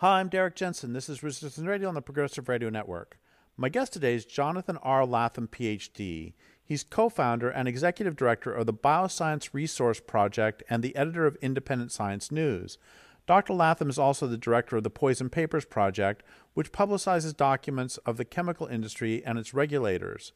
Hi, I'm Derrick Jensen. This is Resistance Radio on the Progressive Radio Network. My guest today is Jonathan R. Latham, PhD. He's co founder and executive director of the Bioscience Resource Project and the editor of Independent Science News. Dr. Latham is also the director of the Poison Papers Project, which publicizes documents of the chemical industry and its regulators.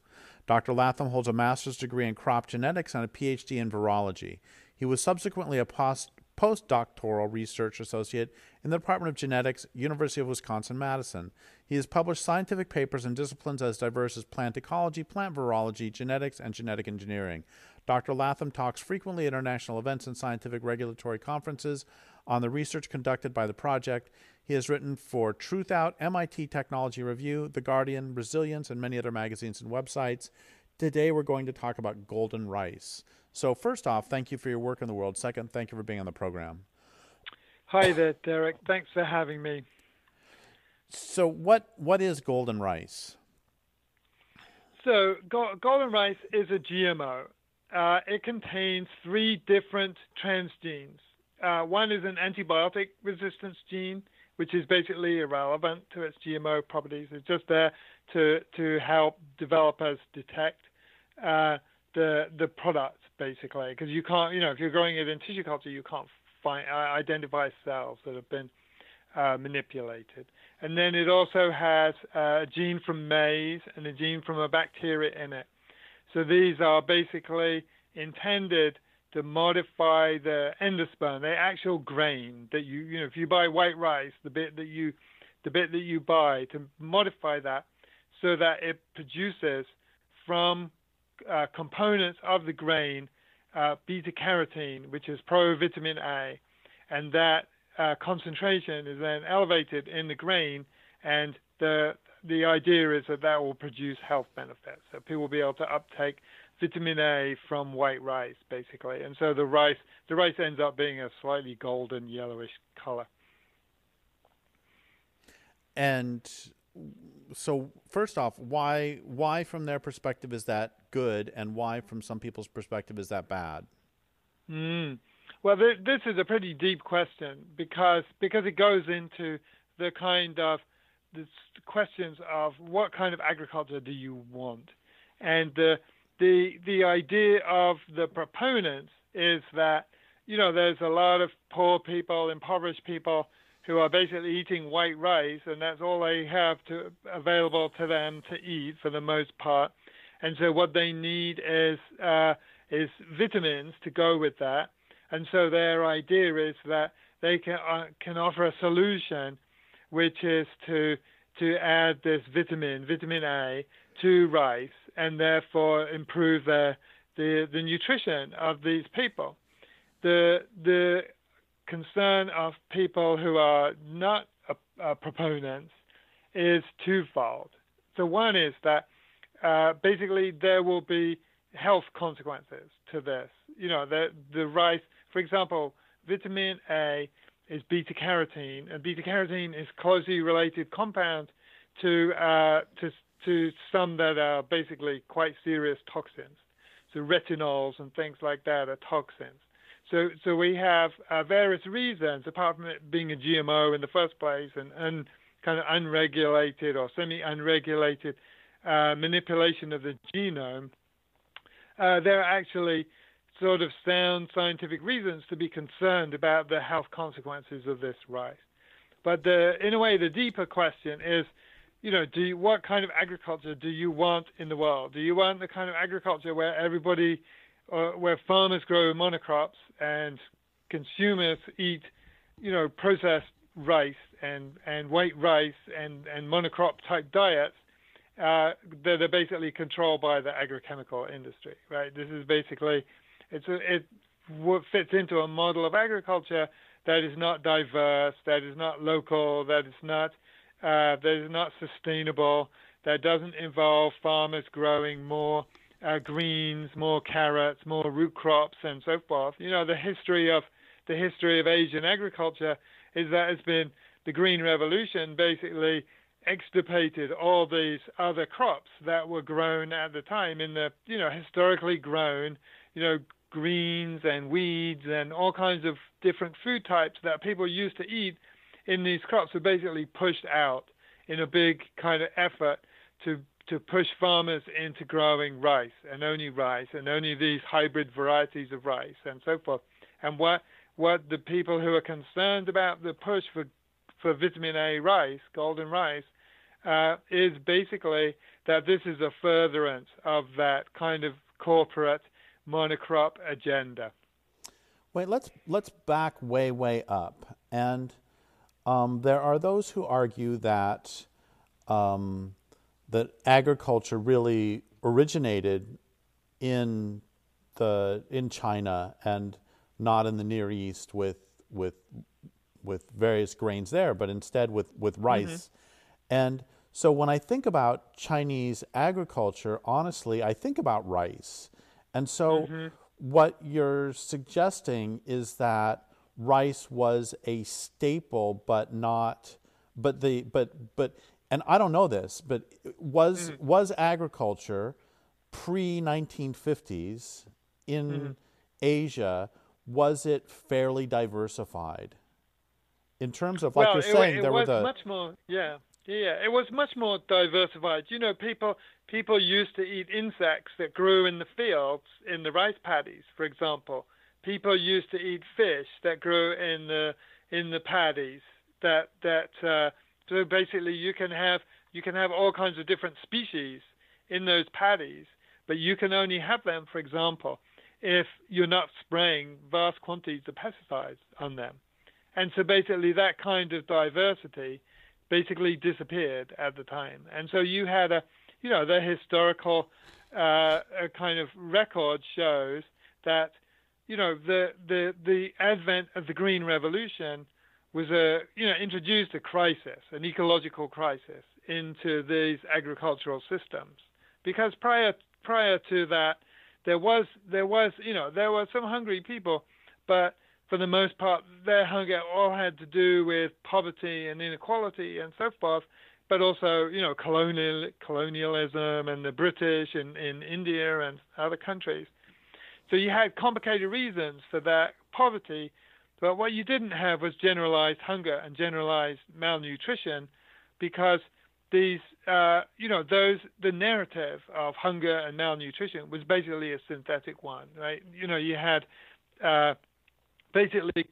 Dr. Latham holds a master's degree in crop genetics and a PhD in virology. He was subsequently a post- postdoctoral research associate in the Department of Genetics, University of Wisconsin Madison. He has published scientific papers in disciplines as diverse as plant ecology, plant virology, genetics, and genetic engineering. Dr. Latham talks frequently at international events and scientific regulatory conferences on the research conducted by the project. He has written for Truthout, MIT Technology Review, The Guardian, Resilience, and many other magazines and websites. Today we're going to talk about golden rice. So, first off, thank you for your work in the world. Second, thank you for being on the program. Hi there, Derrick. Thanks for having me. So, what what is golden rice? So, go- golden rice is a GMO. Uh, it contains three different transgenes. Uh, one is an antibiotic resistance gene, which is basically irrelevant to its GMO properties. It's just there to to help developers detect uh, the the product basically, because you can't, you know, if you're growing it in tissue culture, you can't find uh, identify cells that have been uh, manipulated. And then it also has uh, a gene from maize and a gene from a bacteria in it. So these are basically intended to modify the endosperm, the actual grain that you, you know, if you buy white rice, the bit that you, the bit that you buy, to modify that so that it produces from uh, components of the grain, uh, beta carotene, which is provitamin A, and that uh, concentration is then elevated in the grain, and the the idea is that that will produce health benefits. So people will be able to uptake vitamin A from white rice, basically, and so the rice the rice ends up being a slightly golden yellowish color. And so first off, why why from their perspective is that good, and why from some people's perspective is that bad? Mm. Well, th- this is a pretty deep question because because it goes into the kind of the questions of what kind of agriculture do you want, and the the the idea of the proponents is that you know there's a lot of poor people, impoverished people who are basically eating white rice, and that's all they have to available to them to eat for the most part. And so what they need is uh, is vitamins to go with that. And so their idea is that they can uh, can offer a solution, which is to to add this vitamin, vitamin A, to rice, and therefore improve the the, the nutrition of these people. The the concern of people who are not proponents is twofold. So one is that uh, basically there will be health consequences to this. You know, the the rice, for example, vitamin A is beta carotene, and beta carotene is closely related compound to uh, to to some that are basically quite serious toxins. So retinols and things like that are toxins. So, so we have uh, various reasons, apart from it being a GMO in the first place and, and kind of unregulated or semi-unregulated uh, manipulation of the genome, uh, there are actually sort of sound scientific reasons to be concerned about the health consequences of this rice. But the, in a way, the deeper question is, you know, do you, what kind of agriculture do you want in the world? Do you want the kind of agriculture where everybody uh, where farmers grow monocrops and consumers eat, you know, processed rice and, and white rice and, and monocrop type diets uh, that are basically controlled by the agrochemical industry, right? This is basically, it's a, it fits into a model of agriculture that is not diverse, that is not local, that is not, uh, that is not sustainable, that doesn't involve farmers growing more uh, greens, more carrots, more root crops, and so forth. You know, the history of the history of Asian agriculture is that it's been the Green Revolution basically extirpated all these other crops that were grown at the time in the you know historically grown you know greens and weeds and all kinds of different food types that people used to eat in these crops were basically pushed out in a big kind of effort to to push farmers into growing rice and only rice and only these hybrid varieties of rice and so forth. And what what the people who are concerned about the push for for vitamin A rice, golden rice, uh, is basically that this is a furtherance of that kind of corporate monocrop agenda. Wait, let's let's back way way up, and um, there are those who argue that um, that agriculture really originated in the in China and not in the Near East with with with various grains there, but instead with with mm-hmm. rice. Mm-hmm. And so when I think about Chinese agriculture, honestly, I think about rice. And so mm-hmm. what you're suggesting is that rice was a staple, but not, but the, but, but, and I don't know this, but was, mm-hmm. was agriculture pre 1950s in mm-hmm. Asia, was it fairly diversified? In terms of, like well, you're saying, it, it there was were the. much more, yeah. Yeah, it was much more diversified. You know, people people used to eat insects that grew in the fields in the rice paddies, for example. People used to eat fish that grew in the in the paddies. That that uh, so basically you can have you can have all kinds of different species in those paddies, but you can only have them, for example, if you're not spraying vast quantities of pesticides on them. And so basically that kind of diversity basically disappeared at the time. And so you had a, you know, the historical uh, kind of record shows that, you know, the the the advent of the Green Revolution was a, you know, introduced a crisis, an ecological crisis into these agricultural systems, because prior prior to that, there was there was, you know, there were some hungry people, but for the most part, their hunger all had to do with poverty and inequality and so forth, but also, you know, colonial colonialism and the British in, in India and other countries. So you had complicated reasons for that poverty, but what you didn't have was generalized hunger and generalized malnutrition, because these, uh, you know, those the narrative of hunger and malnutrition was basically a synthetic one, right? You know, you had uh, basically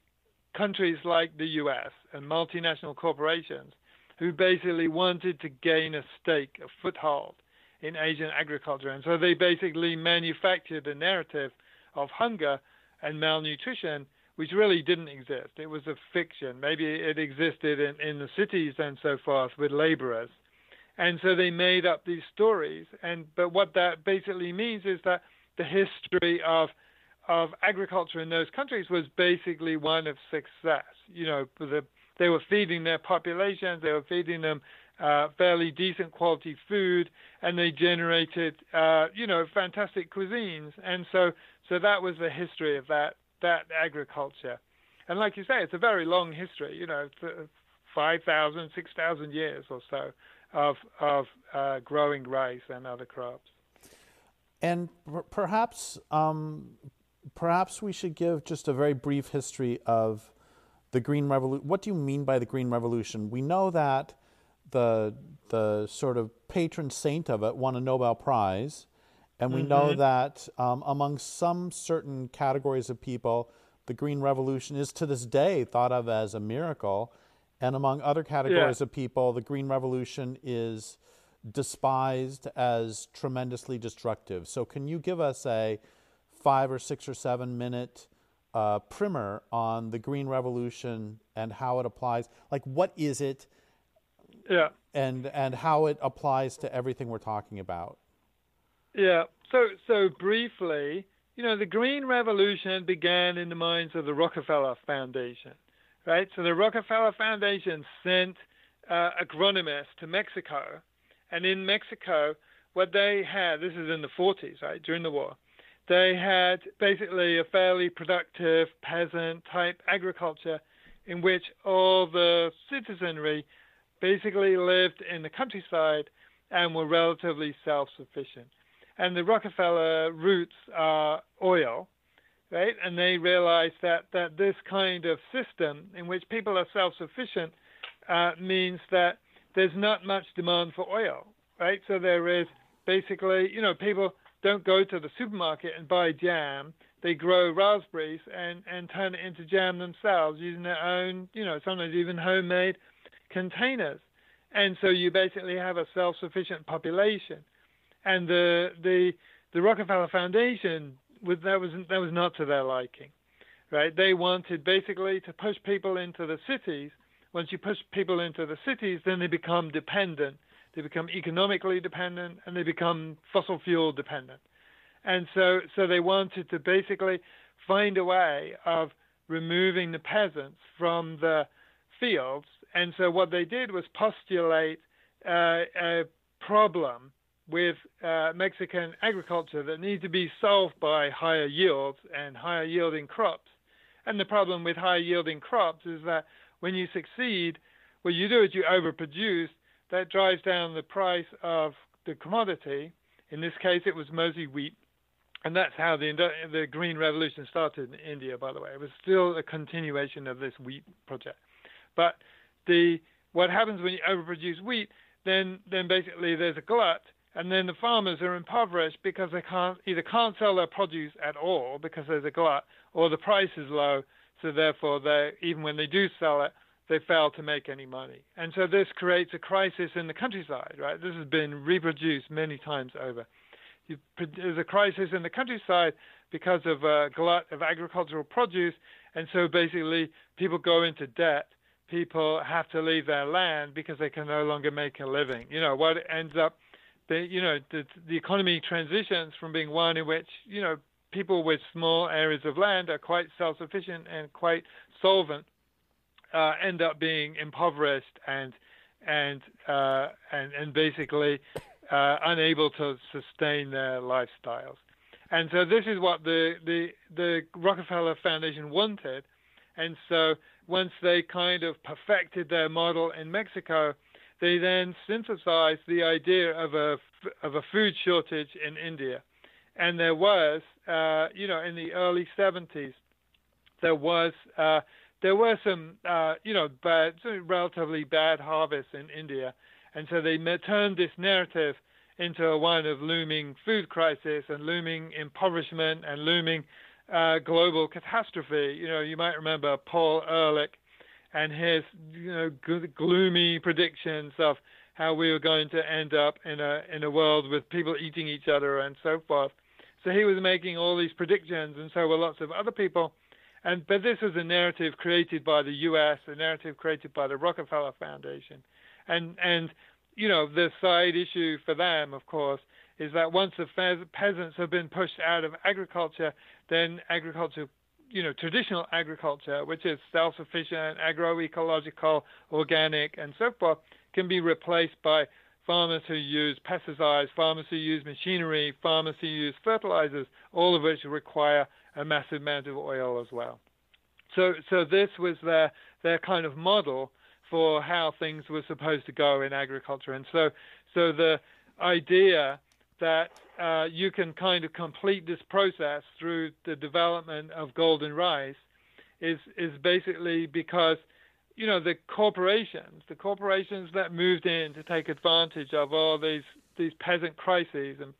countries like the US and multinational corporations who basically wanted to gain a stake, a foothold in Asian agriculture. And so they basically manufactured a narrative of hunger and malnutrition, which really didn't exist. It was a fiction. Maybe it existed in, in the cities and so forth with laborers. And so they made up these stories. And but what that basically means is that the history of of agriculture in those countries was basically one of success. You know, the, they were feeding their populations, they were feeding them uh, fairly decent quality food, and they generated, uh, you know, fantastic cuisines. And so, so that was the history of that that agriculture. And like you say, it's a very long history. You know, 5,000, 6,000 years or so of of uh, growing rice and other crops. And perhaps um, perhaps we should give just a very brief history of the Green Revolution. What do you mean by the Green Revolution? We know that the the sort of patron saint of it won a Nobel Prize, and we mm-hmm. know that um, among some certain categories of people, the Green Revolution is to this day thought of as a miracle, and among other categories yeah. of people, the Green Revolution is despised as tremendously destructive. So, can you give us a five or six or seven minute uh, primer on the Green Revolution and how it applies. Like, what is it? Yeah. And and how it applies to everything we're talking about. Yeah. So so briefly, you know, the Green Revolution began in the minds of the Rockefeller Foundation, right? So the Rockefeller Foundation sent uh, agronomists to Mexico, and in Mexico, what they had this is in the 40s, right, during the war they had basically a fairly productive peasant type agriculture in which all the citizenry basically lived in the countryside and were relatively self sufficient. And the Rockefeller roots are oil, right? and they realize that, that this kind of system in which people are self-sufficient uh, means that there's not much demand for oil, right? So there is basically, you know, people don't go to the supermarket and buy jam. They grow raspberries and, and turn it into jam themselves using their own, you know, sometimes even homemade containers. And so you basically have a self-sufficient population. And the the the Rockefeller Foundation was that was that was not to their liking, right? They wanted basically to push people into the cities. Once you push people into the cities, then they become dependent. They become economically dependent, and they become fossil fuel dependent. And so, so they wanted to basically find a way of removing the peasants from the fields. And so, what they did was postulate uh, a problem with uh, Mexican agriculture that needs to be solved by higher yields and higher yielding crops. And the problem with higher yielding crops is that when you succeed, what you do is you overproduce. That drives down the price of the commodity. In this case, it was mostly wheat. And that's how the, the Green Revolution started in India, by the way. It was still a continuation of this wheat project. But the what happens when you overproduce wheat, then then basically there's a glut and then the farmers are impoverished because they can't either can't sell their produce at all because there's a glut, or the price is low, so therefore they even when they do sell it, they fail to make any money. And so this creates a crisis in the countryside, right? This has been reproduced many times over. You, there's a crisis in the countryside because of a glut of agricultural produce, and so basically people go into debt. People have to leave their land because they can no longer make a living. You know what ends up the you know the, the economy transitions from being one in which you know people with small areas of land are quite self-sufficient and quite solvent uh, end up being impoverished and and uh, and and basically uh, unable to sustain their lifestyles. And so this is what the the the Rockefeller Foundation wanted. And so once they kind of perfected their model in Mexico, they then synthesized the idea of a of a food shortage in India, and there was, uh, you know, in the early 70s, there was uh, there were some, uh, you know, bad, relatively bad harvests in India, and so they turned this narrative into a one of looming food crisis and looming impoverishment and looming uh, global catastrophe. You know, you might remember Paul Ehrlich and his you know gloomy predictions of how we were going to end up in a in a world with people eating each other and so forth. So he was making all these predictions, and so were lots of other people. And but this was a narrative created by the U.S., a narrative created by the Rockefeller Foundation, and and you know the side issue for them, of course, is that once the peasants have been pushed out of agriculture, then agriculture you know, traditional agriculture, which is self-sufficient, agroecological, organic, and so forth, can be replaced by farmers who use pesticides, farmers who use machinery, farmers who use fertilizers, all of which require a massive amount of oil as well. So, so this was their their kind of model for how things were supposed to go in agriculture, and so so the idea that uh, you can kind of complete this process through the development of golden rice is is basically because you know the corporations, the corporations that moved in to take advantage of all these these peasant crises and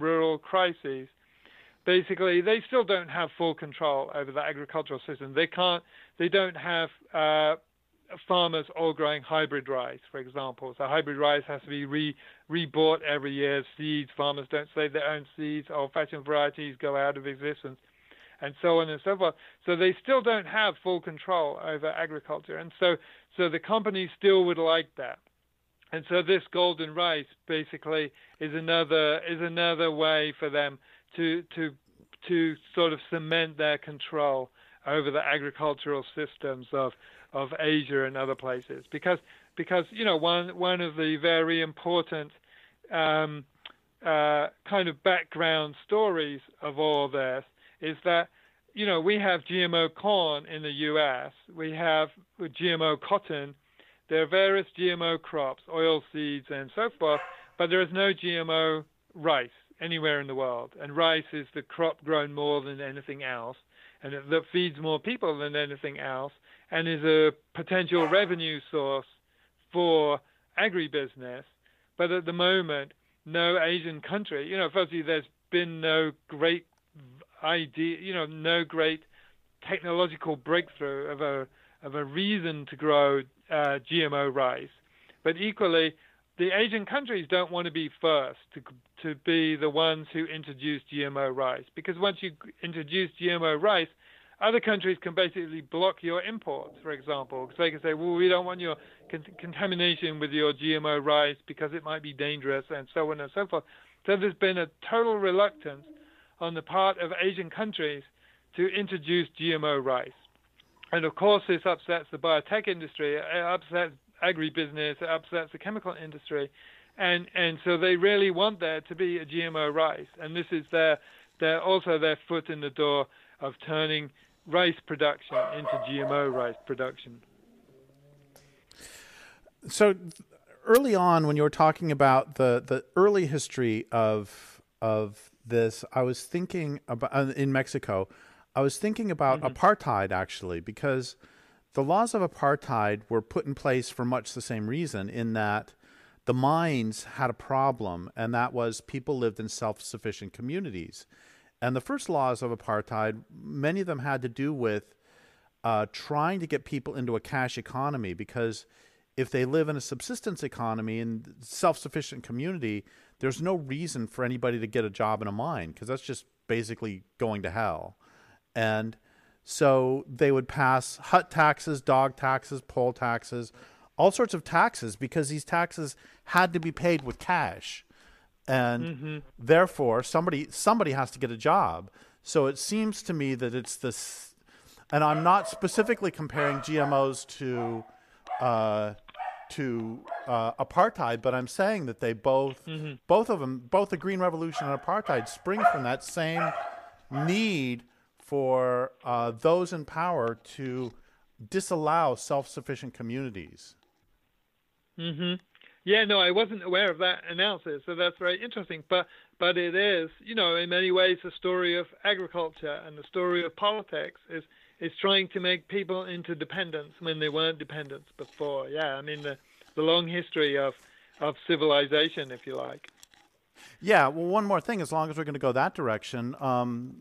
rural crises, basically they still don't have full control over the agricultural system. They can't, they don't have uh, farmers all growing hybrid rice, for example. So hybrid rice has to be re rebought every year. Seeds, farmers don't save their own seeds. Old-fashioned varieties go out of existence, and so on and so forth. So they still don't have full control over agriculture, and so so the companies still would like that. And so this golden rice basically is another is another way for them to to to sort of cement their control over the agricultural systems of of Asia and other places because because you know one one of the very important um, uh, kind of background stories of all this is that you know we have GMO corn in the U.S. We have GMO cotton. There are various GMO crops, oil seeds, and so forth, but there is no GMO rice anywhere in the world, and rice is the crop grown more than anything else, and it, that feeds more people than anything else, and is a potential revenue source for agribusiness. But at the moment, no Asian country, you know, firstly, there's been no great idea, you know, no great technological breakthrough of a of a reason to grow uh, GMO rice. But equally, the Asian countries don't want to be first to to be the ones who introduce GMO rice because once you introduce GMO rice, other countries can basically block your imports, for example, because they can say, well, we don't want your con- contamination with your GMO rice because it might be dangerous, and so on and so forth. So there's been a total reluctance on the part of Asian countries to introduce GMO rice. And of course, this upsets the biotech industry, it upsets agribusiness, it upsets the chemical industry. And, and so they really want there to be a GMO rice. And this is their, their, also their foot in the door of turning rice production into GMO rice production. So early on, when you were talking about the, the early history of of this, I was thinking about uh, in Mexico. I was thinking about mm-hmm. apartheid actually, because the laws of apartheid were put in place for much the same reason, in that the mines had a problem, and that was people lived in self sufficient communities. And the first laws of apartheid, many of them had to do with uh, trying to get people into a cash economy because if they live in a subsistence economy and self sufficient community, there's no reason for anybody to get a job in a mine because that's just basically going to hell. And so they would pass hut taxes, dog taxes, poll taxes, all sorts of taxes because these taxes had to be paid with cash and mm-hmm. therefore somebody somebody has to get a job. So it seems to me that it's this, and I'm not specifically comparing GMOs to uh, to uh, apartheid, but I'm saying that they both mm-hmm. both of them both the Green Revolution and apartheid spring from that same need for uh, those in power to disallow self-sufficient communities. Mm-hmm. Yeah, no, I wasn't aware of that analysis, so that's very interesting. But but it is, you know, in many ways, the story of agriculture and the story of politics is is trying to make people into dependents when they weren't dependents before. Yeah, I mean the the long history of of civilization, if you like. Yeah. Well, one more thing. As long as we're going to go that direction, um,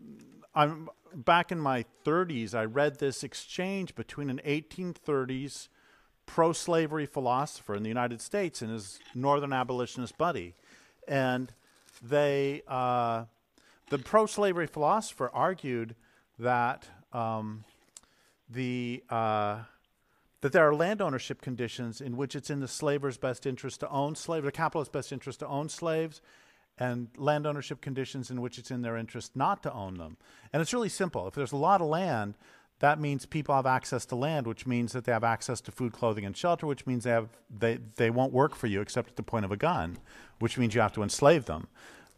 I'm back in my 30s. I read this exchange between an 1830s pro slavery philosopher in the United States and his northern abolitionist buddy. And they, uh, the pro slavery philosopher argued that um, the uh, that there are land ownership conditions in which it's in the slaver's best interest to own slaves, the capitalist's best interest to own slaves, and land ownership conditions in which it's in their interest not to own them. And it's really simple. If there's a lot of land, that means people have access to land, which means that they have access to food, clothing, and shelter, which means they have they, they won't work for you except at the point of a gun, which means you have to enslave them.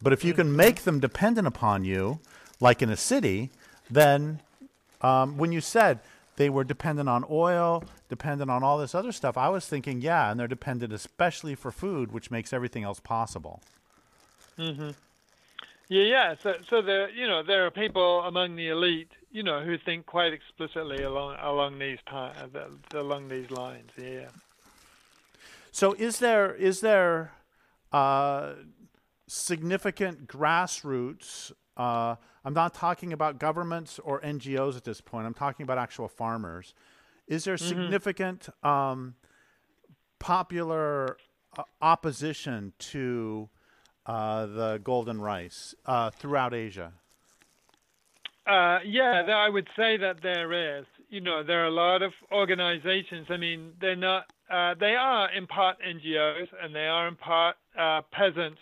But if you can make them dependent upon you, like in a city, then um, when you said they were dependent on oil, dependent on all this other stuff, I was thinking, yeah, and they're dependent especially for food, which makes everything else possible. Mm-hmm. Yeah, yeah. So, so there, you know, there are people among the elite you know, who think quite explicitly along along these along these lines. Yeah. So, is there is there uh, significant grassroots? Uh, I'm not talking about governments or NGOs at this point. I'm talking about actual farmers. Is there mm-hmm. significant um, popular uh, opposition to uh, the golden rice uh, throughout Asia? Uh, yeah, I would say that there is. You know, there are a lot of organizations. I mean, they're not. Uh, they are in part NGOs and they are in part uh, peasants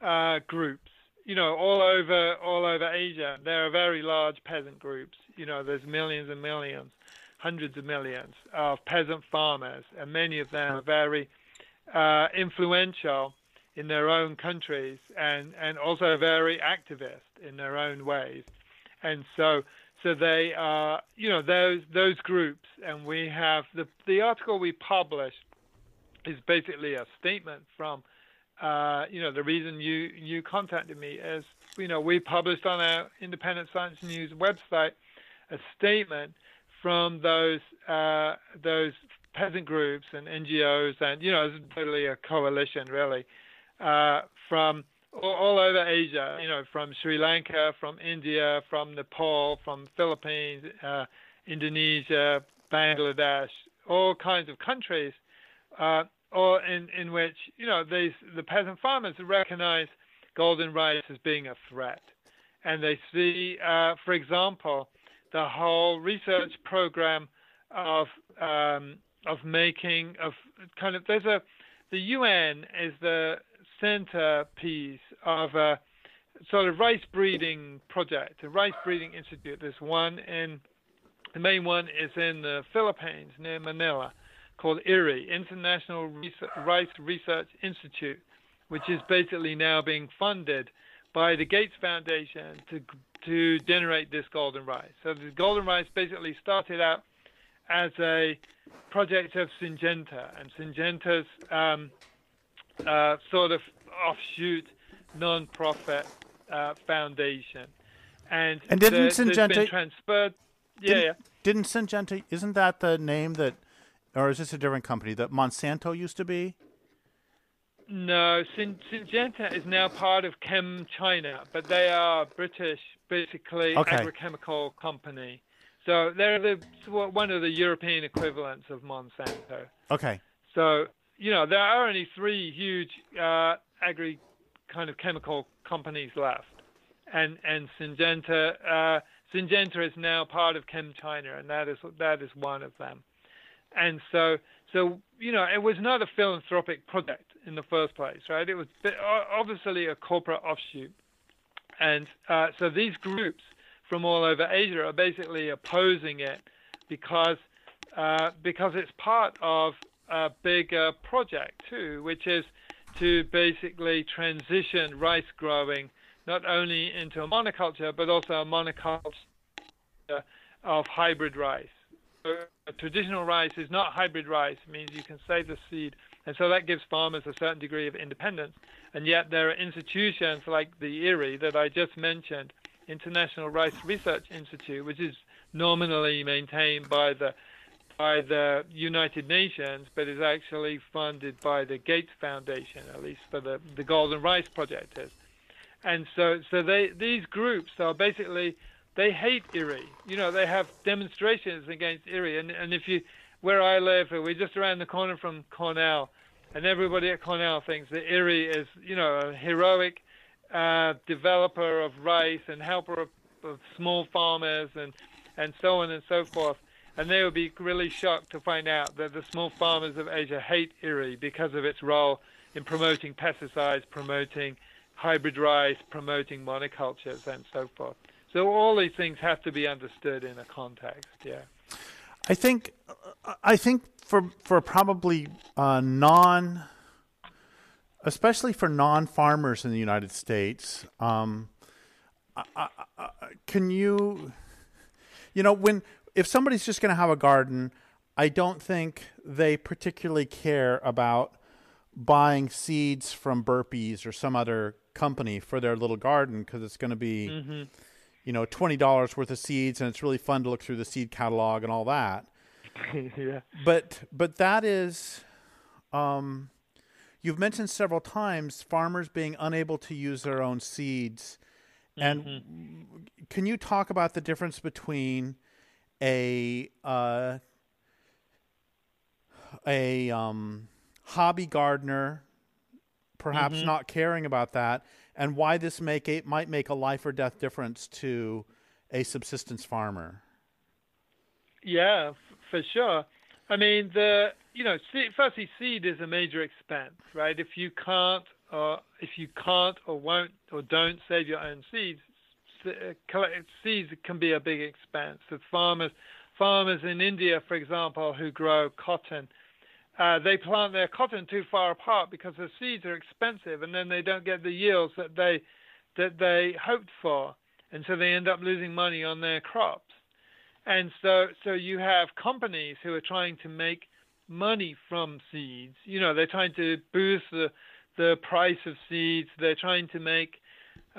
uh, groups. You know, all over all over Asia, there are very large peasant groups. You know, there's millions and millions, hundreds of millions of peasant farmers, and many of them are very uh, influential in their own countries and and also very activist in their own ways and so so they are you know those those groups and we have the the article we published is basically a statement from uh, you know, the reason you you contacted me is, you know, we published on our Independent Science News website a statement from those uh, those peasant groups and NGOs, and you know, it's totally a coalition, really, uh, from all, over Asia. You know, from Sri Lanka, from India, from Nepal, from Philippines, uh, Indonesia, Bangladesh, all kinds of countries, uh, or in in which you know these the peasant farmers recognize golden rice as being a threat, and they see, uh, for example, the whole research program of um, of making of kind of there's a the UN is the centerpiece of a sort of rice breeding project, a rice breeding institute. There's one in the main one is in the Philippines near Manila, called IRRI, International Rice Research Institute, which is basically now being funded by the Gates Foundation to to generate this golden rice. So the golden rice basically started out as a project of Syngenta, and Syngenta's um, uh, sort of offshoot non-profit uh, foundation. And, and didn't the, Syngenta transferred? Yeah, didn't, yeah. Didn't Syngenta? Isn't that the name that, or is this a different company that Monsanto used to be? No, Syngenta is now part of Chem China, but they are British, basically okay. agrochemical company. So they're the one of the European equivalents of Monsanto. Okay. So you know there are only three huge uh, agri kind of chemical companies left, and and Syngenta uh, Syngenta is now part of ChemChina, and that is that is one of them. And so so you know it was not a philanthropic project in the first place, right? It was obviously a corporate offshoot. And uh, so these groups from all over Asia are basically opposing it because uh, because it's part of a bigger project too, which is to basically transition rice growing not only into a monoculture but also a monoculture of hybrid rice. So traditional rice is not hybrid rice; it means you can save the seed and so that gives farmers a certain degree of independence. And yet there are institutions like the IRRI that I just mentioned, International Rice Research Institute, which is nominally maintained by the by the United Nations, but is actually funded by the Gates Foundation, at least for the, the Golden Rice Project is. And so, so they these groups are basically they hate IRRI. You know, they have demonstrations against IRRI, and and if you where I live, we're just around the corner from Cornell, and everybody at Cornell thinks that IRRI is, you know, a heroic uh, developer of rice and helper of, of small farmers and and so on and so forth. And they will be really shocked to find out that the small farmers of Asia hate IRRI because of its role in promoting pesticides, promoting hybrid rice, promoting monocultures, and so forth. So all these things have to be understood in a context. Yeah. I think I think for for probably uh, non, especially for non farmers in the United States, um, I, I, can you, you know, when if somebody's just going to have a garden, I don't think they particularly care about buying seeds from Burpees or some other company for their little garden because it's going to be. Mm-hmm you know, twenty dollars worth of seeds, and it's really fun to look through the seed catalog and all that. yeah. But but that is, um, you've mentioned several times farmers being unable to use their own seeds, and mm-hmm. can you talk about the difference between a uh, a um, hobby gardener, perhaps mm-hmm. not caring about that, and why this make a, might make a life or death difference to a subsistence farmer. Yeah, for sure. I mean, the you know, firstly, seed is a major expense, right? If you can't, or if you can't, or won't, or don't save your own seeds, seeds can be a big expense. The farmers, farmers in India, for example, who grow cotton, uh, they plant their cotton too far apart because the seeds are expensive, and then they don't get the yields that they that they hoped for, and so they end up losing money on their crops. And so, so you have companies who are trying to make money from seeds. You know, they're trying to boost the the price of seeds. They're trying to make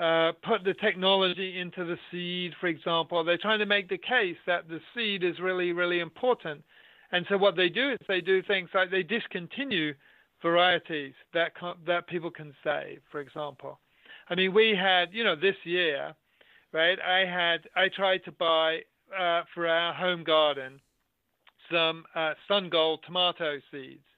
uh, put the technology into the seed, for example. They're trying to make the case that the seed is really, really important. And so what they do is they do things like they discontinue varieties that that people can save, for example. I mean, we had, you know, this year, right? I had I tried to buy uh, for our home garden some uh, Sun Gold tomato seeds,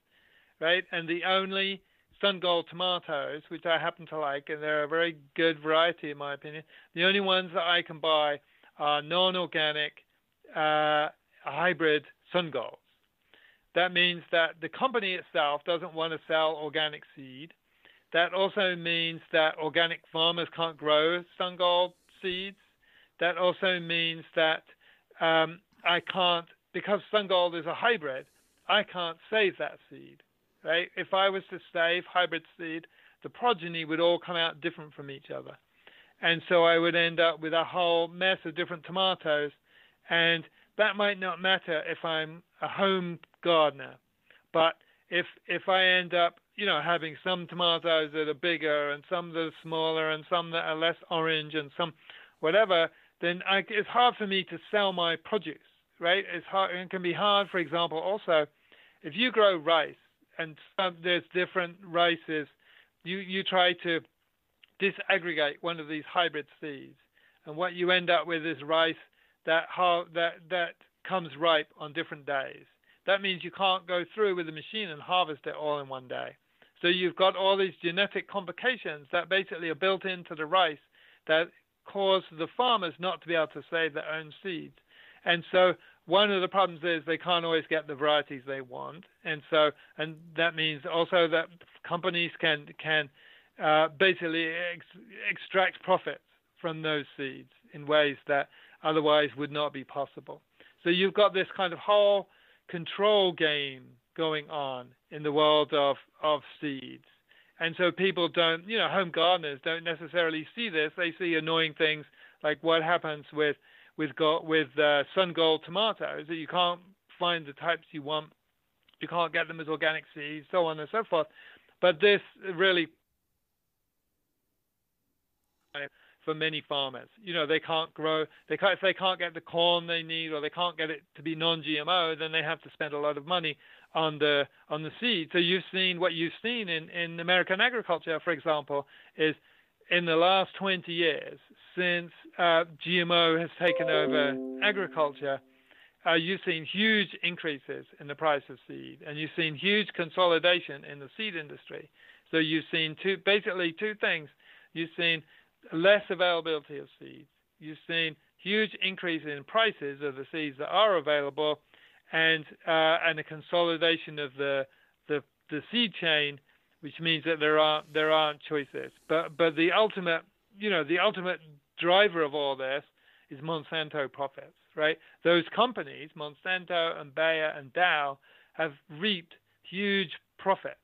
right? And the only Sun Gold tomatoes, which I happen to like, and they're a very good variety in my opinion. The only ones that I can buy are non-organic uh, hybrid Sun Golds. That means that the company itself doesn't want to sell organic seed. That also means that organic farmers can't grow Sun Gold seeds. That also means that um, I can't, because Sun Gold is a hybrid, I can't save that seed right? If I was to save hybrid seed, the progeny would all come out different from each other. And so I would end up with a whole mess of different tomatoes. And that might not matter if I'm a home gardener. But if if I end up, you know, having some tomatoes that are bigger and some that are smaller and some that are less orange and some whatever, then I, it's hard for me to sell my produce, right? It's hard. It can be hard, for example, also if you grow rice and some, there's different races. You you try to disaggregate one of these hybrid seeds, and what you end up with is rice that ha- that that comes ripe on different days. That means you can't go through with the machine and harvest it all in one day. So you've got all these genetic complications that basically are built into the rice that cause the farmers not to be able to save their own seeds. And so one of the problems is they can't always get the varieties they want, and so and that means also that companies can can uh, basically ex- extract profits from those seeds in ways that otherwise would not be possible. So you've got this kind of whole control game going on in the world of of seeds. And so people don't, you know, home gardeners don't necessarily see this. They see annoying things like what happens with with with uh, sun gold tomatoes that you can't find the types you want. You can't get them as organic seeds, so on and so forth. But this really for many farmers. You know, they can't grow. They can't, if they can't get the corn they need, or they can't get it to be non-GMO, then they have to spend a lot of money on the on the seed. So you've seen what you've seen in in American agriculture, for example, is in the last 20 years, since uh, GMO has taken over agriculture, uh, you've seen huge increases in the price of seed, and you've seen huge consolidation in the seed industry. So you've seen two, basically two things. You've seen less availability of seeds. You've seen huge increase in prices of the seeds that are available, and uh, and a consolidation of the the, the seed chain which means that there aren't there aren't choices. But but the ultimate you know the ultimate driver of all this is Monsanto profits, right? Those companies, Monsanto and Bayer and Dow, have reaped huge profits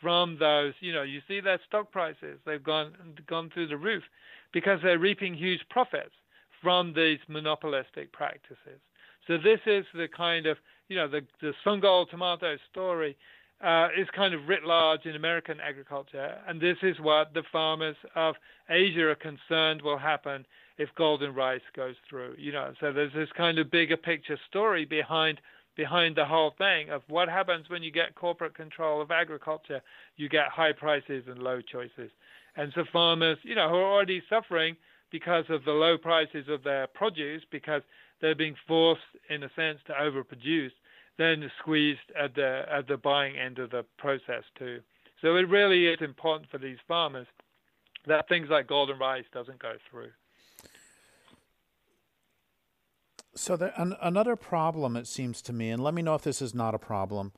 from those. You know, you see their stock prices; they've gone gone through the roof because they're reaping huge profits from these monopolistic practices. So this is the kind of you know the the Sun Gold tomato story uh, is kind of writ large in American agriculture, and this is what the farmers of Asia are concerned will happen if golden rice goes through. You know, so there's this kind of bigger picture story behind behind the whole thing of what happens when you get corporate control of agriculture. You get high prices and low choices, and so farmers, you know, who are already suffering because of the low prices of their produce because they're being forced, in a sense, to overproduce then squeezed at the at the buying end of the process too. So it really is important for these farmers that things like golden rice doesn't go through. So an, another problem, it seems to me, and let me know if this is not a problem,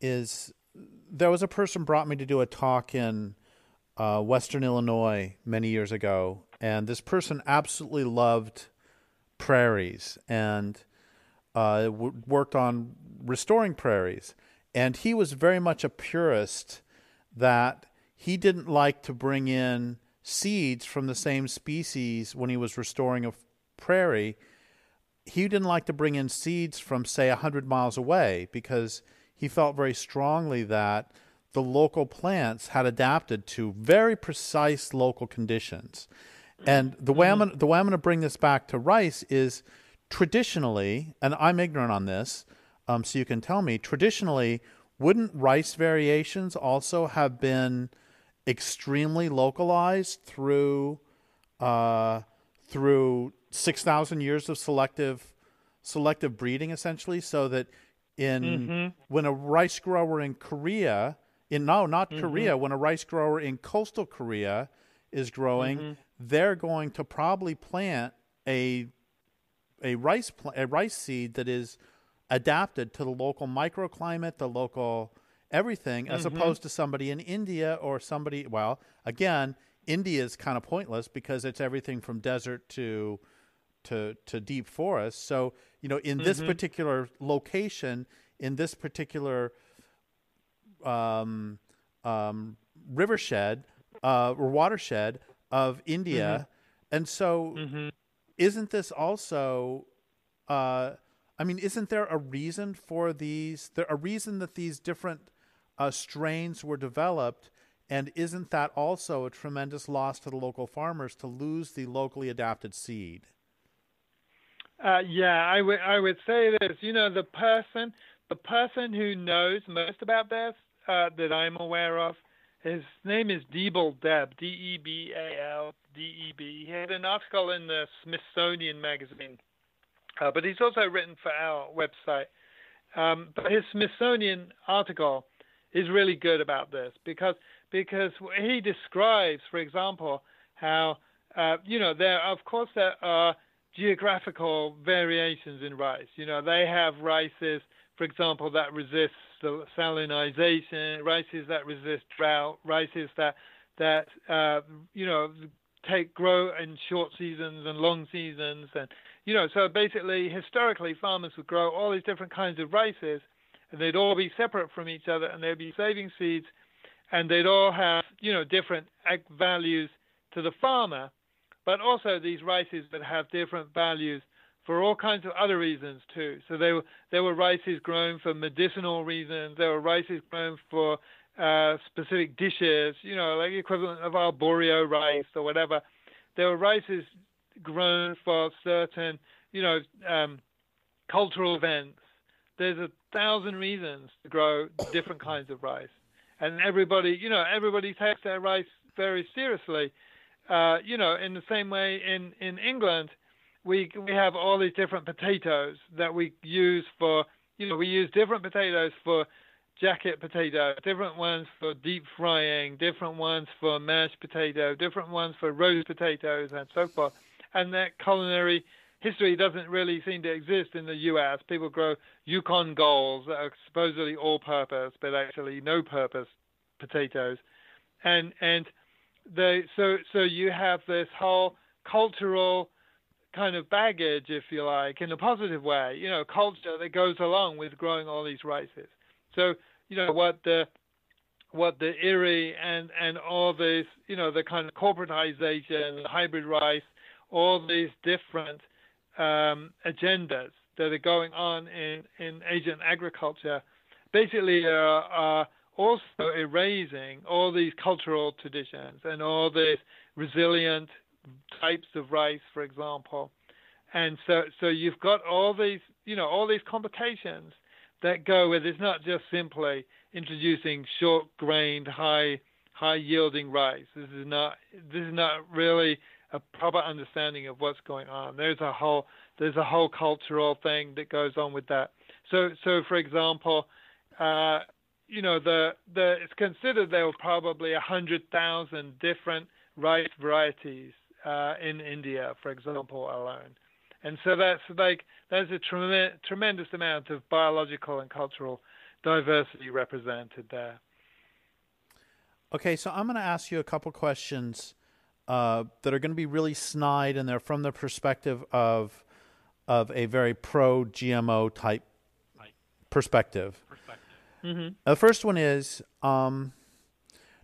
is there was a person brought me to do a talk in uh, Western Illinois many years ago, and this person absolutely loved prairies and uh, w- worked on restoring prairies. And he was very much a purist that he didn't like to bring in seeds from the same species when he was restoring a prairie. He didn't like to bring in seeds from, say, 100 miles away because he felt very strongly that the local plants had adapted to very precise local conditions. And the way I'm gonna, the way I'm going to bring this back to rice is traditionally, and I'm ignorant on this, um, so you can tell me. Traditionally, wouldn't rice variations also have been extremely localized through uh, through six thousand years of selective selective breeding, essentially, so that in Mm-hmm. when a rice grower in Korea, in no, not Mm-hmm. Korea, when a rice grower in coastal Korea is growing, Mm-hmm. they're going to probably plant a a rice pl- a rice seed that is adapted to the local microclimate, the local everything, as Mm-hmm. opposed to somebody in India or somebody. Well, again, India is kind of pointless because it's everything from desert to to to deep forest. So you know, in this particular location, in this particular um, um, rivershed uh, or watershed of India, and so isn't this also? Uh, I mean, isn't there a reason for these? There a reason that these different uh, strains were developed, and isn't that also a tremendous loss to the local farmers to lose the locally adapted seed? Uh, yeah, I would I would say this. You know, the person the person who knows most about this uh, that I'm aware of, his name is Debal Deb, D E B A L D E B. He had an article in the Smithsonian magazine, uh, but he's also written for our website. Um, but his Smithsonian article is really good about this because because he describes, for example, how uh, you know there of course there are geographical variations in rice. You know they have rices, for example, that resist the salinization, rices that resist drought, rices that that uh, you know take grow in short seasons and long seasons, and you know so basically historically farmers would grow all these different kinds of rices, and they'd all be separate from each other, and they'd be saving seeds, and they'd all have you know different values to the farmer, but also these rices that have different values for all kinds of other reasons too. So they were there were rices grown for medicinal reasons. There were rices grown for uh, specific dishes, you know, like equivalent of arborio rice or whatever. There were rices grown for certain, you know, um, cultural events. There's a thousand reasons to grow different kinds of rice, and everybody, you know, everybody takes their rice very seriously. Uh, you know, in the same way in in England, we we have all these different potatoes that we use for, you know, we use different potatoes for jacket potato, different ones for deep frying, different ones for mashed potato, different ones for roast potatoes, and so forth. And that culinary history doesn't really seem to exist in the U.S. People grow Yukon Golds that are supposedly all-purpose, but actually no-purpose potatoes, and and they so so you have this whole cultural kind of baggage, if you like, in a positive way, you know, culture that goes along with growing all these races. So, you know, what the what the IRRI and and all this, you know, the kind of corporatization, hybrid rice, all these different um, agendas that are going on in in Asian agriculture, basically are, are also erasing all these cultural traditions and all this resilient types of rice, for example. And so, so you've got all these, you know, all these complications that go with it's not just simply introducing short-grained, high, high-yielding rice. This is not, this is not really a proper understanding of what's going on. There's a whole, there's a whole cultural thing that goes on with that. So, so for example, uh, you know, the the it's considered there were probably a hundred thousand different rice varieties uh, in India, for example, alone. And so that's like there's a trem- tremendous amount of biological and cultural diversity represented there. Okay, so I'm going to ask you a couple questions uh, that are going to be really snide, and they're from the perspective of of a very pro GMO type perspective. Mm-hmm. The first one is um,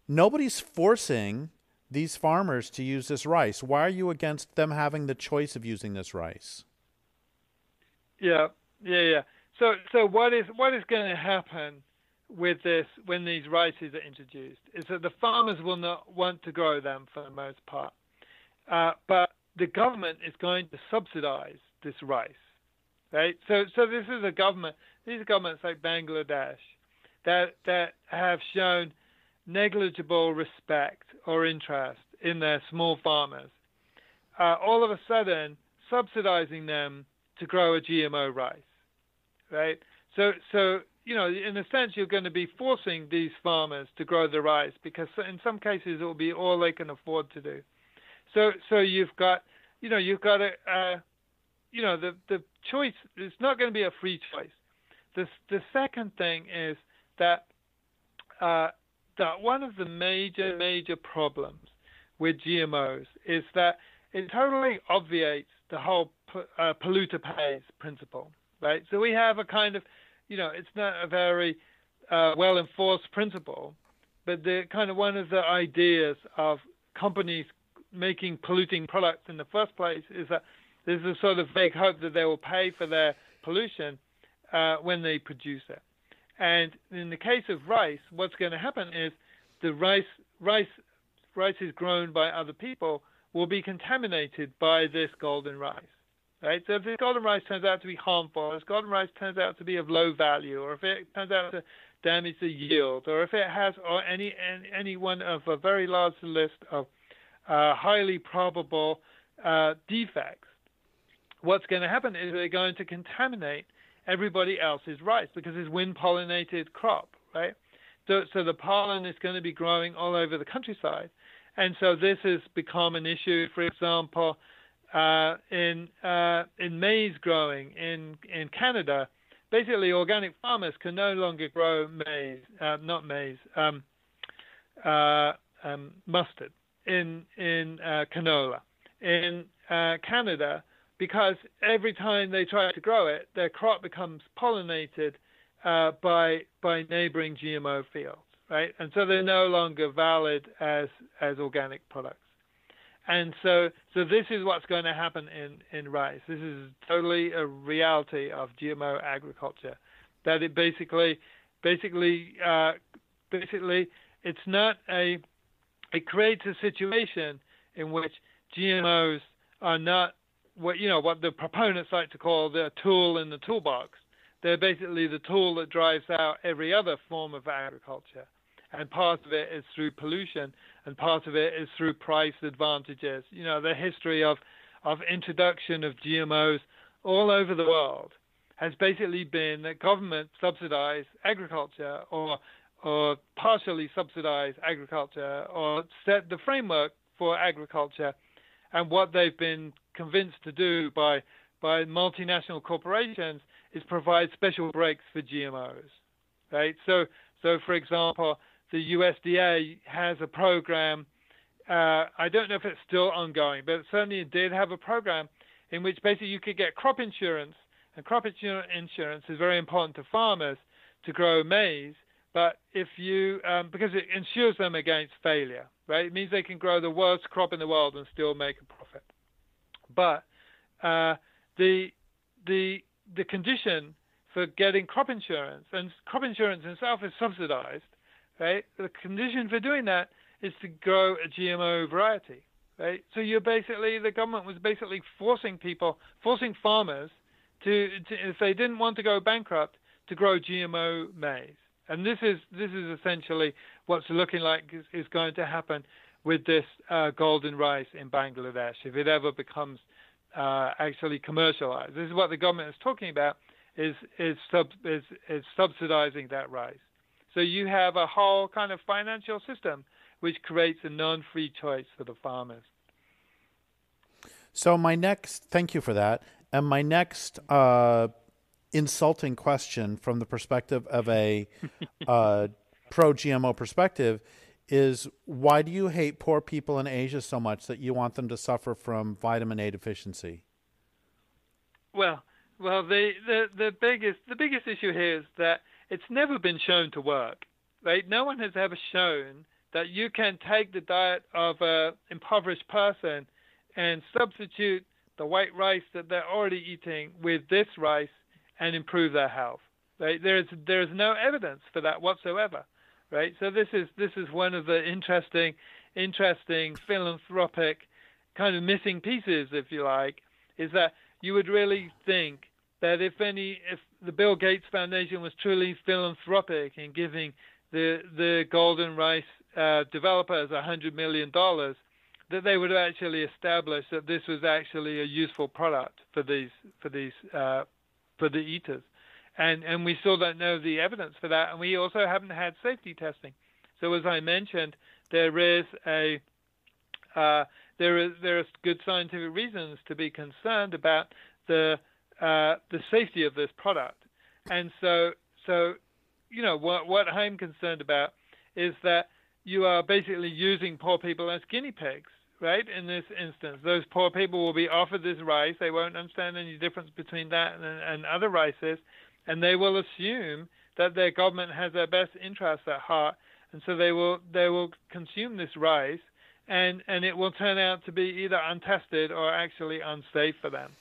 nobody's forcing these farmers to use this rice. Why are you against them having the choice of using this rice? Yeah, yeah, yeah. So, so what is what is going to happen with this when these rices are introduced is that the farmers will not want to grow them for the most part, uh, but the government is going to subsidize this rice, right? So, so this is a government. These governments like Bangladesh that that have shown negligible respect or interest in their small farmers. Uh, all of a sudden, subsidizing them to grow a GMO rice, right? So, so you know, in a sense, you're going to be forcing these farmers to grow the rice because in some cases it will be all they can afford to do. So, so you've got, you know, you've got a, uh, you know, the the choice. is not going to be a free choice. The the second thing is that uh, that one of the major major problems with GMOs is that it totally obviates the whole uh, polluter pays principle, right? So we have a kind of, you know, it's not a very uh, well enforced principle, but the kind of one of the ideas of companies making polluting products in the first place is that there's a sort of vague hope that they will pay for their pollution uh, when they produce it. And in the case of rice, what's going to happen is the rice rice rice is grown by other people will be contaminated by this golden rice. Right? So if this golden rice turns out to be harmful, if golden rice turns out to be of low value, or if it turns out to damage the yield, or if it has or any any one of a very large list of uh, highly probable uh, defects, what's going to happen is they're going to contaminate everybody else's rice because it's wind pollinated crop, right? So, so the pollen is going to be growing all over the countryside. And so this has become an issue, for example, uh, in uh, in maize growing in in Canada. Basically, organic farmers can no longer grow maize, uh, not maize, um, uh, um, mustard in in uh, canola. In uh, Canada, because every time they try to grow it, their crop becomes pollinated uh, by by neighboring GMO fields, right? And so they're no longer valid as as organic products. And so so this is what's going to happen in in rice. This is totally a reality of GMO agriculture, that it basically basically uh, basically it's not a it creates a situation in which GMOs are not what you know what the proponents like to call the tool in the toolbox. They're basically the tool that drives out every other form of agriculture, and part of it is through pollution, and part of it is through price advantages. You know the history of of introduction of GMOs all over the world has basically been that government subsidize agriculture or or partially subsidize agriculture or set the framework for agriculture and what they've been convinced to do by by multinational corporations is provide special breaks for GMOs, right? So, so for example, the USDA has a program. Uh, I don't know if it's still ongoing, but certainly it did have a program in which basically you could get crop insurance, and crop insurance is very important to farmers to grow maize. But if you, um, because it insures them against failure, right? It means they can grow the worst crop in the world and still make a profit. But uh, the the the condition for getting crop insurance, and crop insurance itself is subsidized, right? The condition for doing that is to grow a GMO variety, right? So you're basically the government was basically forcing people, forcing farmers to, to if they didn't want to go bankrupt, to grow GMO maize. And this is this is essentially what's looking like is, is going to happen with this uh, golden rice in Bangladesh if it ever becomes uh, actually commercialized. This is what the government is talking about is is, sub, is is subsidizing that rice. So you have a whole kind of financial system which creates a non-free choice for the farmers. So my next, thank you for that. And my next uh, insulting question from the perspective of a uh, pro GMO perspective is why do you hate poor people in Asia so much that you want them to suffer from vitamin A deficiency? Well, well, the, the, the biggest the biggest issue here is that it's never been shown to work. Right? No one has ever shown that you can take the diet of an impoverished person and substitute the white rice that they're already eating with this rice and improve their health. Right? There is there is no evidence for that whatsoever. Right? So this is this is one of the interesting interesting philanthropic kind of missing pieces, if you like, is that you would really think that if any if the Bill Gates Foundation was truly philanthropic in giving the the Golden Rice uh, developers hundred million dollars, that they would actually established that this was actually a useful product for these for these uh, for the eaters, and and we still don't know the evidence for that, and we also haven't had safety testing. So as I mentioned, there is a uh, there is there are good scientific reasons to be concerned about the uh, the safety of this product, and so so you know what what I'm concerned about is that you are basically using poor people as guinea pigs, right? In this instance, those poor people will be offered this rice. They won't understand any difference between that and, and other rices, and they will assume that their government has their best interests at heart, and so they will they will consume this rice, and and it will turn out to be either untested or actually unsafe for them,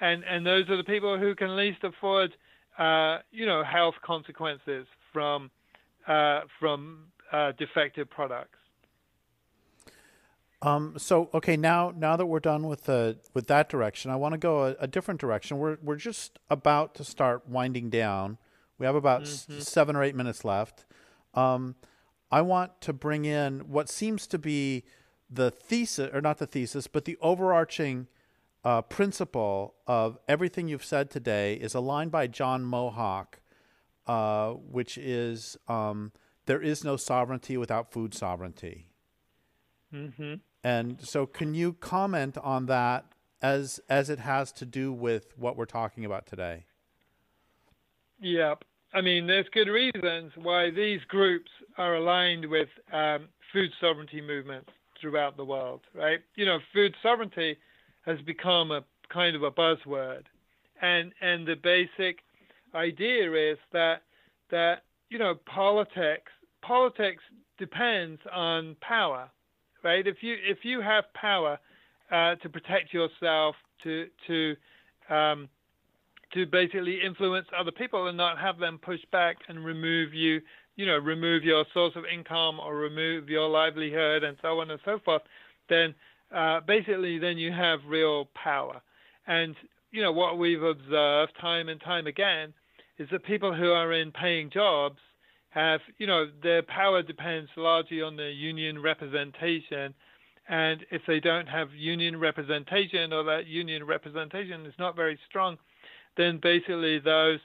and and those are the people who can least afford, uh, you know, health consequences from uh, from uh, defective products. Um, so okay, now now that we're done with the with that direction, I want to go a, a, different direction. We're we're just about to start winding down. We have about mm-hmm. s- seven or eight minutes left. Um, I want to bring in what seems to be the thesis, or not the thesis, but the overarching uh, principle of everything you've said today is a line by John Mohawk, uh, which is um, there is no sovereignty without food sovereignty. Mm-hmm. And so, can you comment on that as as it has to do with what we're talking about today? Yep. I mean, there's good reasons why these groups are aligned with um, food sovereignty movements throughout the world, right? You know, food sovereignty has become a kind of a buzzword, and and the basic idea is that that you know politics politics depends on power, right? If you if you have power uh, to protect yourself, to to um, to basically influence other people and not have them push back and remove you, you know, remove your source of income or remove your livelihood and so on and so forth, then uh, basically then you have real power. And you know what we've observed time and time again is that people who are in paying jobs have, you know, their power depends largely on their union representation. And if they don't have union representation or that union representation is not very strong, then basically those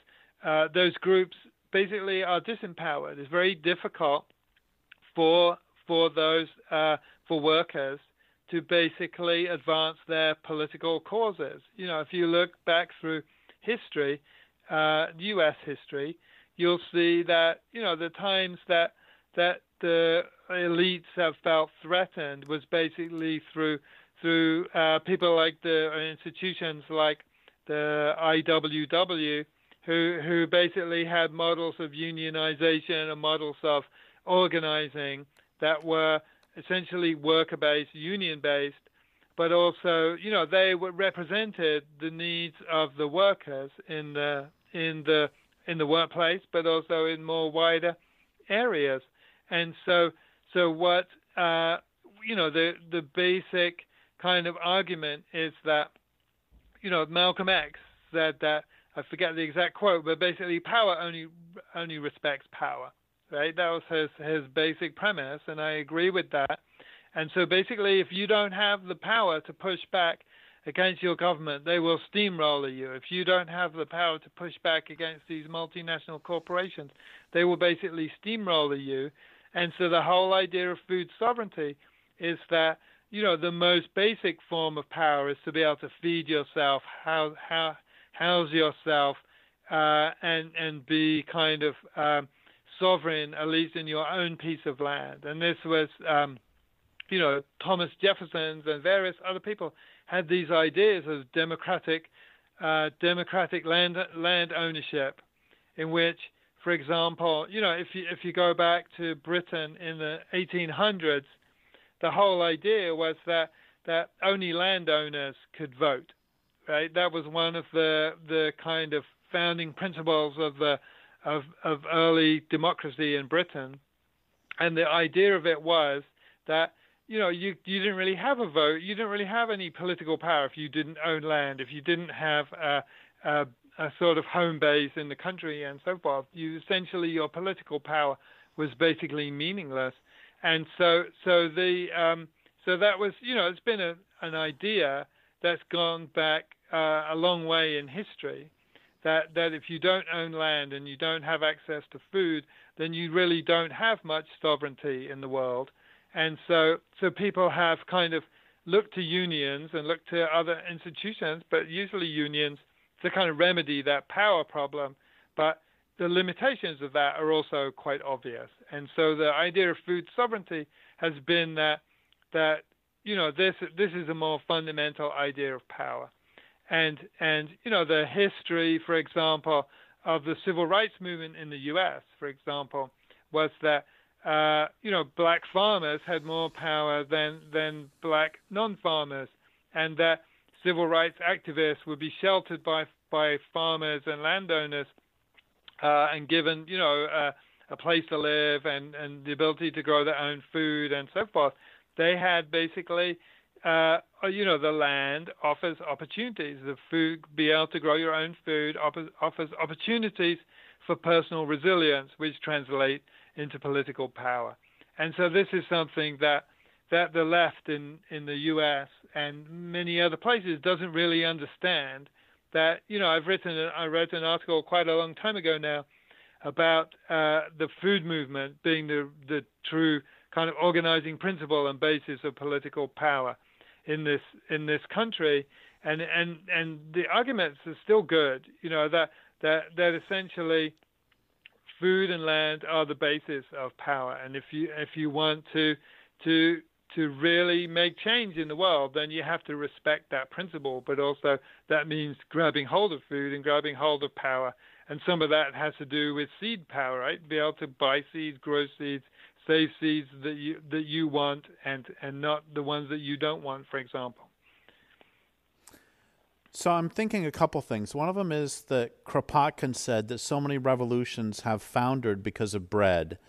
uh, those groups basically are disempowered. It's very difficult for for those uh, for workers to basically advance their political causes. You know, if you look back through history, uh, U.S. history, you'll see that you know the times that that the elites have felt threatened was basically through through uh, people like the institutions like the IWW, who who basically had models of unionization and models of organizing that were essentially worker-based, union-based, but also you know they represented the needs of the workers in the in the in the workplace, but also in more wider areas. And so, so what uh, you know, the the basic kind of argument is that you know Malcolm X said that I forget the exact quote, but basically power only only respects power. Right? That was his his basic premise, and I agree with that. And so basically, if you don't have the power to push back against your government, they will steamroller you. If you don't have the power to push back against these multinational corporations, they will basically steamroller you. And so the whole idea of food sovereignty is that you know the most basic form of power is to be able to feed yourself, house, house yourself, uh, and and be kind of um, sovereign, at least in your own piece of land. And this was, um, you know, Thomas Jefferson's and various other people had these ideas of democratic uh, democratic land land ownership, in which, for example, you know, if you if you go back to Britain in the 1800s, the whole idea was that that only landowners could vote, right? That was one of the the kind of founding principles of the of of early democracy in Britain, and the idea of it was that you know you you didn't really have a vote, you didn't really have any political power if you didn't own land, if you didn't have a, a, a sort of home base in the country and so forth. You essentially your political power was basically meaningless, and so so the um, so that was you know it's been a, an idea that's gone back uh, a long way in history that that if you don't own land and you don't have access to food, then you really don't have much sovereignty in the world. And so so people have kind of looked to unions and looked to other institutions, but usually unions to kind of remedy that power problem. But the limitations of that are also quite obvious. And so the idea of food sovereignty has been that that you know this this is a more fundamental idea of power and and you know the history, for example, of the civil rights movement in the U.S., for example, was that uh, you know black farmers had more power than than black non-farmers, and that civil rights activists would be sheltered by by farmers and landowners uh, and given you know uh, a place to live and and the ability to grow their own food and so forth. They had basically uh, you know, the land offers opportunities. The food, be able to grow your own food, offers opportunities for personal resilience, which translate into political power. And so this is something that that the left in, in the U.S. and many other places doesn't really understand. That you know, I've written I wrote an article quite a long time ago now about uh, the food movement being the the true kind of organizing principle and basis of political power in this in this country, and and and the arguments are still good. You know that that that essentially food and land are the basis of power, and if you if you want to to to really make change in the world, then you have to respect that principle. But also, that means grabbing hold of food and grabbing hold of power. And some of that has to do with seed power, right? Be able to buy seeds, grow seeds, save seeds that you that you want and and not the ones that you don't want, for example. So I'm thinking a couple things. One of them is that Kropotkin said that so many revolutions have foundered because of bread,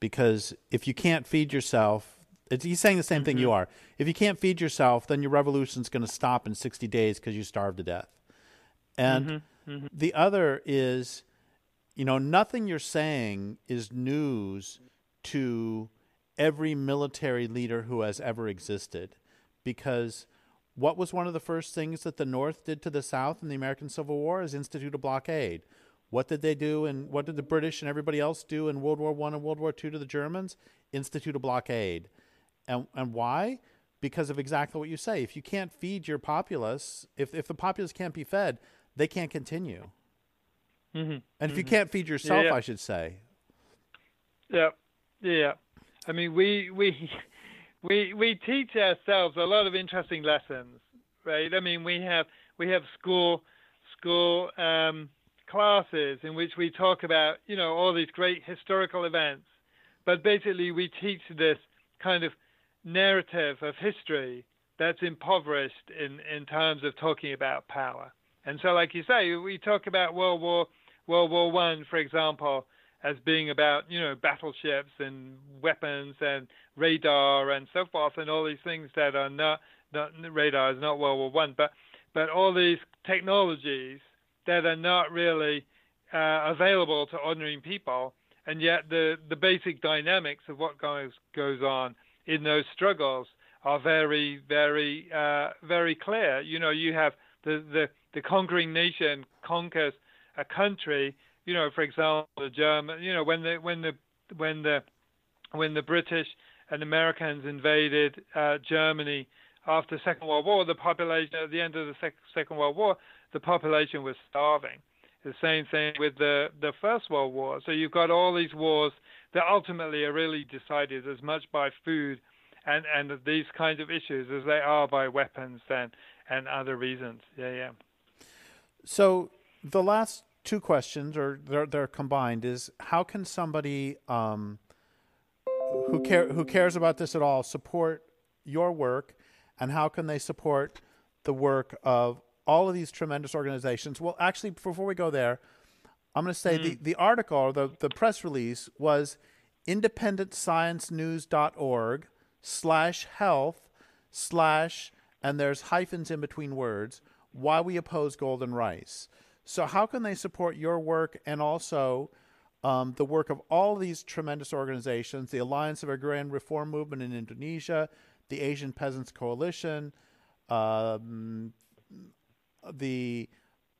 because if you can't feed yourself, he's saying the same mm-hmm. thing you are. If you can't feed yourself, then your revolution's going to stop in 60 days because you starve to death. And mm-hmm. Mm-hmm. the other is, you know, nothing you're saying is news to every military leader who has ever existed because what was one of the first things that the North did to the South in the American Civil War is institute a blockade. What did they do and what did the British and everybody else do in World War One and World War Two to the Germans? Institute a blockade. And and why? Because of exactly what you say. If you can't feed your populace, if if the populace can't be fed, they can't continue. Mm-hmm. And if mm-hmm. you can't feed yourself, yeah, yeah. I should say. Yeah. Yeah, I mean we we we we teach ourselves a lot of interesting lessons, right? I mean we have we have school school um, classes in which we talk about you know all these great historical events, but basically we teach this kind of narrative of history that's impoverished in in terms of talking about power. And so, like you say, we talk about World War World War One, for example, as being about you know battleships and weapons and radar and so forth and all these things that are not, not radar is not World War One, but but all these technologies that are not really uh, available to ordinary people, and yet the the basic dynamics of what goes goes on in those struggles are very very uh, very clear. You know, you have the the the conquering nation conquers a country you know, for example, the German, you know, when the when the when the when the British and Americans invaded uh, Germany after the Second World War, the population at the end of the sec- Second World War, the population was starving. The same thing with the the First World War. So you've got all these wars that ultimately are really decided as much by food and and these kinds of issues as they are by weapons and and other reasons. Yeah, yeah. So the last two questions, or they're, they're combined, is how can somebody um, who care who cares about this at all support your work, and how can they support the work of all of these tremendous organizations? Well, actually, before we go there, I'm going to say mm. the, hmm. the article, the, the press release was independentsciencenews.org slash health slash, and there's hyphens in between words, why we oppose golden rice. So, how can they support your work and also um, the work of all these tremendous organizations the Alliance of Agrarian Reform Movement in Indonesia, the Asian Peasants Coalition, um, the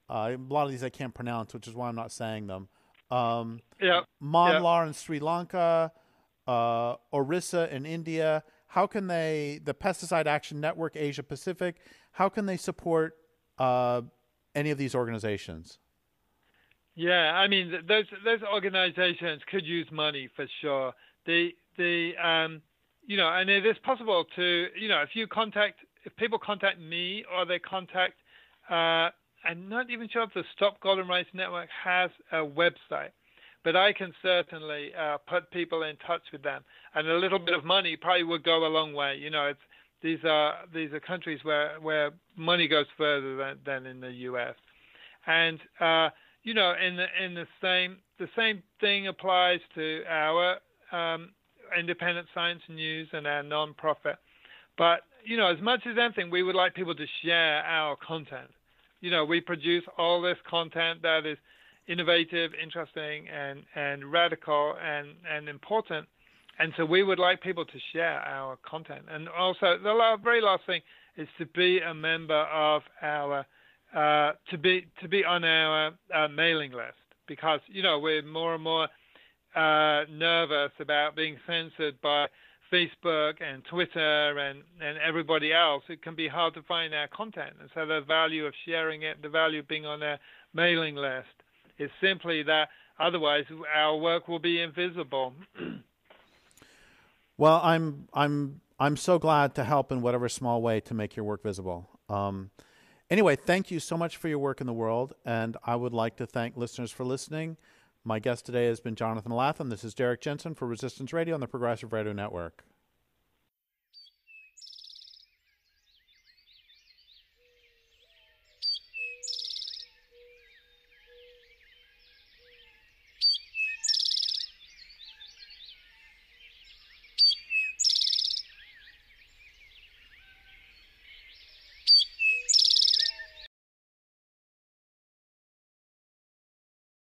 uh, a lot of these I can't pronounce, which is why I'm not saying them. Um, yeah. MONLAR yeah. in Sri Lanka, uh, Orissa in India. How can they, the Pesticide Action Network Asia Pacific, how can they support uh, any of these organizations? Yeah, I mean those those organizations could use money for sure. The the um, you know, and it is possible to you know if you contact if people contact me or they contact uh, I'm not even sure if the Stop Golden Rice Network has a website, but I can certainly uh, put people in touch with them. And a little bit of money probably would go a long way. You know, it's these are these are countries where where money goes further than, than in the U.S. And uh, you know, in the in the same the same thing applies to our um, independent science news and our non-profit. But you know, as much as anything, we would like people to share our content you know, we produce all this content that is innovative, interesting, and and radical and and important. And so we would like people to share our content. And also, the very last thing is to be a member of our uh, to be to be on our uh, mailing list because you know we're more and more uh, nervous about being censored by Facebook and Twitter and, and everybody else, it can be hard to find our content. And so the value of sharing it, the value of being on their mailing list is simply that otherwise our work will be invisible. well, I'm I'm I'm so glad to help in whatever small way to make your work visible. Um, anyway, thank you so much for your work in the world, and I would like to thank listeners for listening. My guest today has been Jonathan Latham. This is Derrick Jensen for Resistance Radio on the Progressive Radio Network.